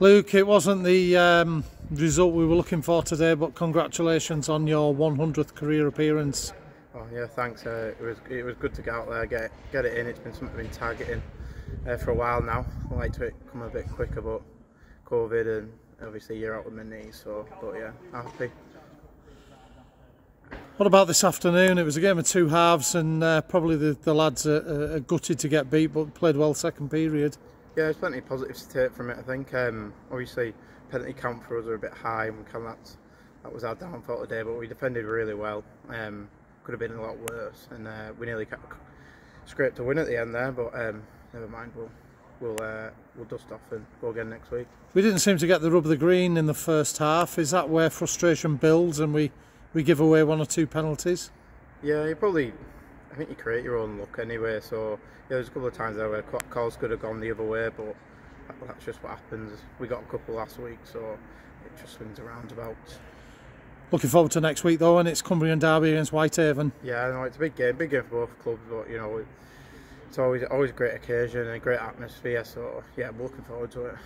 Luke, it wasn't the um, result we were looking for today, but congratulations on your 100th career appearance. Oh yeah, thanks. Uh, it was it was good to get out there, get get it in. It's been something I've been targeting uh, for a while now. I like to come a bit quicker, but COVID and obviously you're out with my knees. So, but yeah, happy. What about this afternoon? It was a game of two halves, and uh, probably the, the lads are, are, gutted to get beat, but played well second period. Yeah, there's plenty of positives to take from it. I think um, obviously penalty count for us are a bit high, and kind of that that was our downfall today. But we defended really well. Um, could have been a lot worse, and uh, we nearly scraped a win at the end there. But um, never mind, we'll we'll uh, we'll dust off and go again next week. We didn't seem to get the rub of the green in the first half. Is that where frustration builds, and we we give away one or two penalties? Yeah, you probably. Think you create your own luck anyway. So yeah, there's a couple of times there where calls could have gone the other way, but that's just what happens. We got a couple last week, so it just swings around about. Looking forward to next week though, and it's Cumbrian Derby against Whitehaven. Yeah, no, it's a big game, big game for both clubs, but you know, it's always always a great occasion and a great atmosphere. So yeah, I'm looking forward to it.